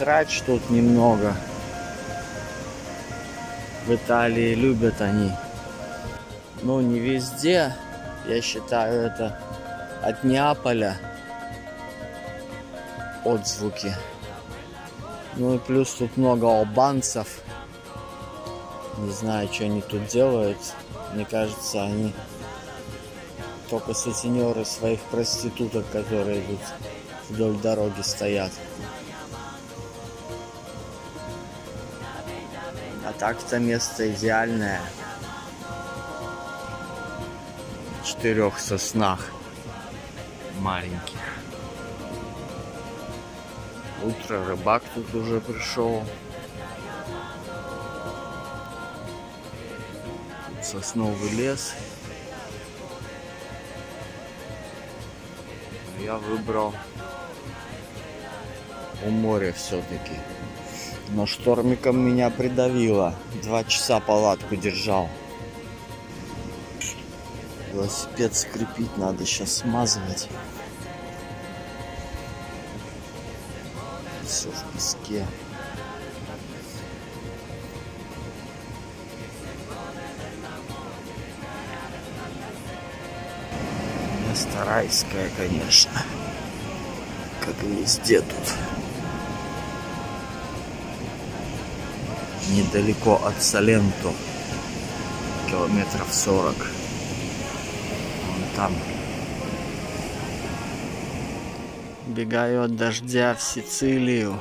срач тут немного. В Италии любят они. Ну, не везде. Я считаю, это от Неаполя отзвуки. Ну и плюс тут много албанцев. Не знаю, что они тут делают. Мне кажется, они только сутенеры своих проституток, которые тут вдоль дороги стоят. Так-то место идеальное. В четырех соснах маленьких. Утро рыбак тут уже пришел. Тут сосновый лес. Я выбрал у моря все-таки. Но штормиком меня придавило. Два часа палатку держал. Велосипед скрепить надо сейчас смазывать. Все в песке. Место райское, конечно. Как и везде тут. Недалеко от Саленто, километров 40. Вон там. Бегаю от дождя в Сицилию.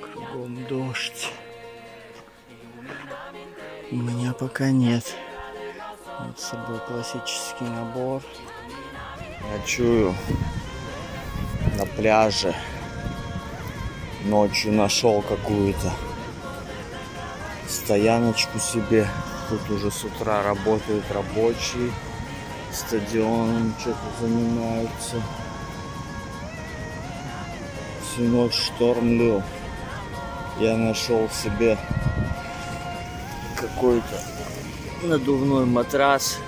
Кругом дождь. У меня пока нет. Вот с собой классический набор. Ночую на пляже. Ночью нашел какую-то стояночку себе. Тут уже с утра работают рабочие. Стадион что-то занимаются. Всю ночь шторм лил. Я нашел себе какой-то надувной матрас.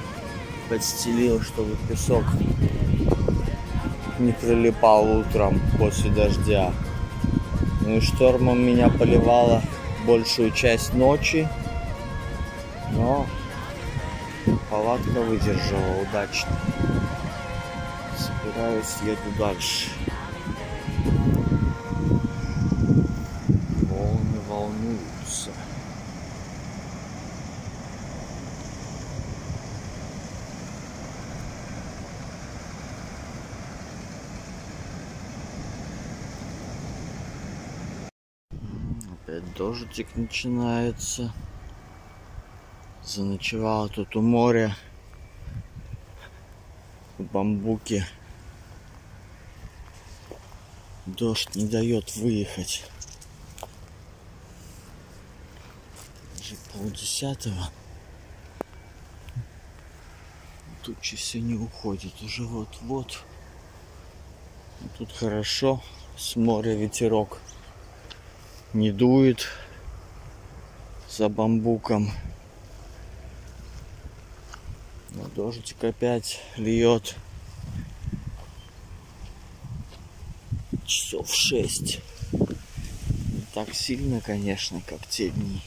Подстелил, чтобы песок не прилипал утром после дождя. Ну и штормом меня поливало большую часть ночи. Но палатка выдержала удачно. Собираюсь, еду дальше. Дождик начинается. Заночевала тут у моря. В бамбуке. Дождь не дает выехать. Уже полдесятого. Тут часы не уходят. Уже вот-вот. Тут хорошо. С моря ветерок не дует за бамбуком. Но дождик опять льет. Часов шесть. Не так сильно, конечно, как те дни.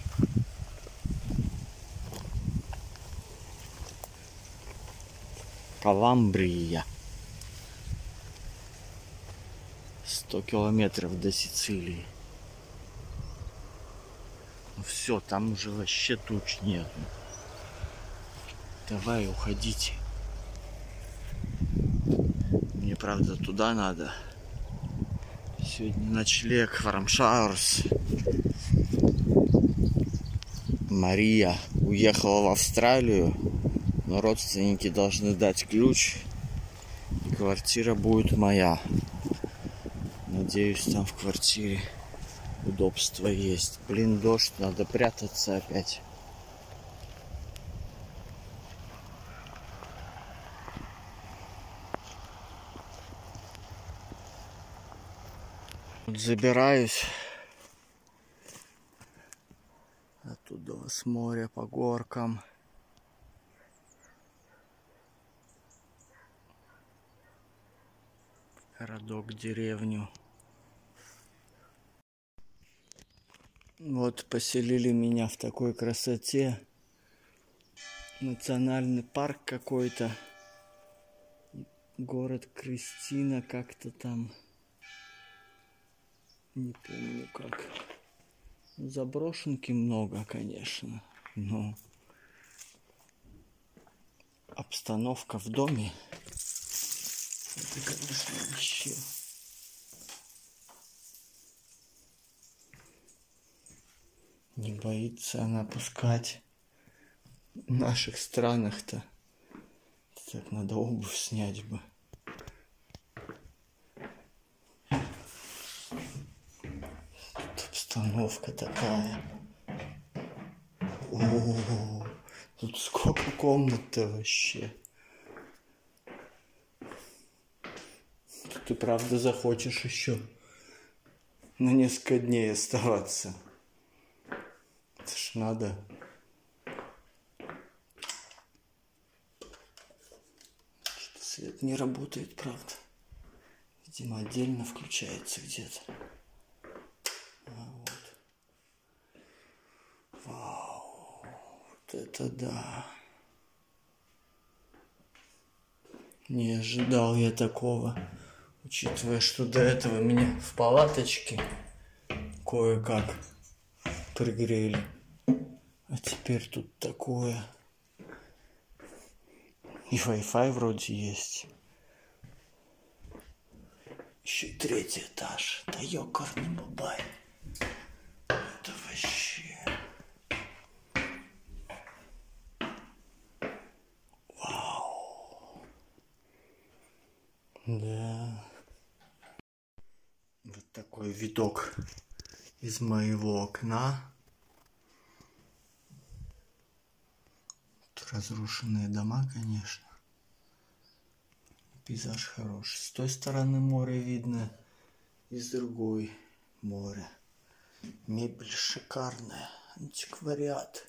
Каламбрия. 100 километров до Сицилии. Все, там уже вообще туч нет. Давай, уходите. Мне, правда, туда надо. Сегодня ночлег в Рамшаурс. Мария уехала в Австралию, но родственники должны дать ключ. И квартира будет моя. Надеюсь, там в квартире удобства есть. Блин, дождь, надо прятаться опять. Забираюсь оттуда с моря по горкам. Городок, деревню. Вот поселили меня в такой красоте. Национальный парк какой-то. Город Кристина как-то там. Не помню как. Заброшенки много, конечно. Но обстановка в доме. Это, конечно, вообще. Не боится она пускать. В наших странах-то. Так надо обувь снять бы. Тут обстановка такая. О, тут сколько комнат-то вообще. Тут ты правда захочешь еще на несколько дней оставаться. Надо. Что-то свет не работает, правда. Видимо, отдельно включается где-то. А, вот. Вау. Вот это да. Не ожидал я такого. Учитывая, что до этого меня в палаточке кое-как пригрели. А теперь тут такое. И Wi-Fi вроде есть. Еще и третий этаж. Да ёкарный бабай. Это вообще... Вау. Да. Вот такой видок из моего окна. Разрушенные дома, конечно. Пейзаж хороший. С той стороны море видно, и с другой море. Мебель шикарная. Антиквариат.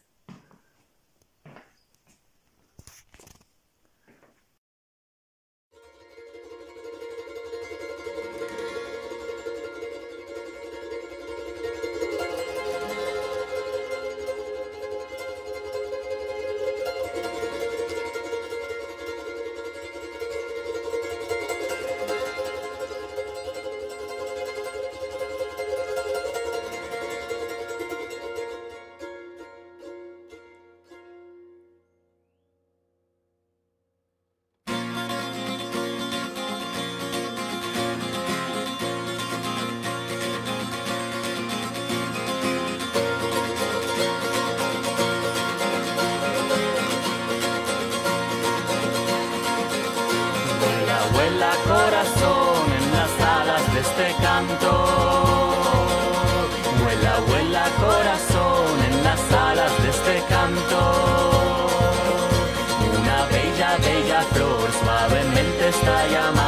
flor suavemente está llamando.